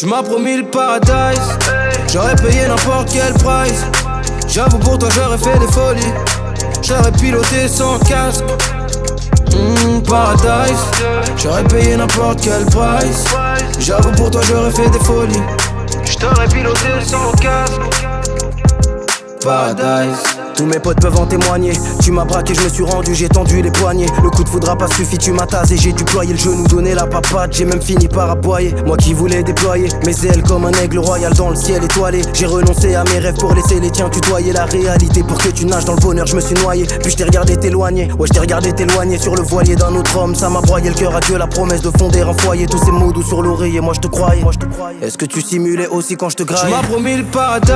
Tu m'as promis le paradise, j'aurais payé n'importe quel price. J'avoue pour toi j'aurais fait des folies, j'aurais piloté sans casque. Mmh, paradise, j'aurais payé n'importe quel price. J'avoue pour toi j'aurais fait des folies, j't'aurais piloté sans casque. Paradise. Tous mes potes peuvent en témoigner. Tu m'as braqué, je me suis rendu, j'ai tendu les poignets. Le coup de foudre pas suffi, tu m'as tasé, j'ai déployé le genou, donné la papade. J'ai même fini par aboyer. Moi qui voulais déployer mes ailes comme un aigle royal dans le ciel étoilé. J'ai renoncé à mes rêves pour laisser les tiens tutoyer la réalité. Pour que tu nages dans le bonheur, je me suis noyé. Puis je t'ai regardé t'éloigner. Ouais, je t'ai regardé t'éloigner sur le voilier d'un autre homme. Ça m'a broyé le cœur à Dieu, la promesse de fonder un foyer. Tous ces mots doux sur l'oreiller. Moi, je te croyais. Est-ce que tu simulais aussi quand je te graille? Tu m'as promis le paradise.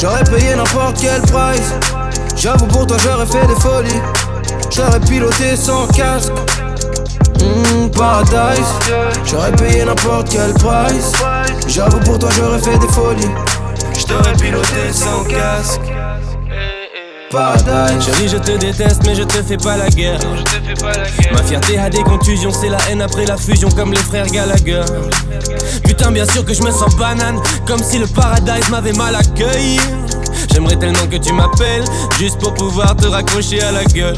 J'aurais payé n'importe quel price. J'avoue pour toi j'aurais fait des folies J'aurais piloté sans casque mmh, Paradise J'aurais payé n'importe quel price J'avoue pour toi j'aurais fait des folies J't'aurais piloté sans casque Paradise. Chérie, je te déteste, mais je te fais pas la guerre. Ma fierté a des contusions, c'est la haine après la fusion, comme les frères Gallagher. Putain, bien sûr que je me sens banane, comme si le paradise m'avait mal accueilli. J'aimerais tellement que tu m'appelles, juste pour pouvoir te raccrocher à la gueule.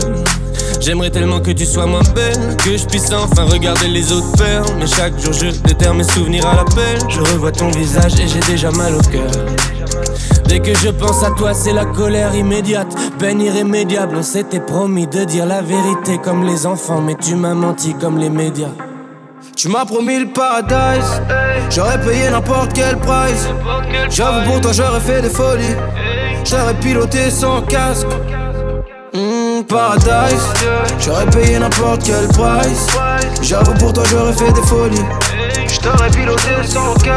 J'aimerais tellement que tu sois moins belle, que je puisse enfin regarder les autres faire. Mais chaque jour je déterre mes souvenirs à l'appel. Je revois ton visage et j'ai déjà mal au cœur. Dès que je pense à toi, c'est la colère immédiate, peine irrémédiable. On s'était promis de dire la vérité comme les enfants, mais tu m'as menti comme les médias. Tu m'as promis le paradise, j'aurais payé n'importe quel price. J'avoue pour toi, j'aurais fait des folies. J'aurais piloté sans casque. Mmh, paradise, j'aurais payé n'importe quel price. J'avoue pour toi, j'aurais fait des folies. J't'aurais piloté sans casque.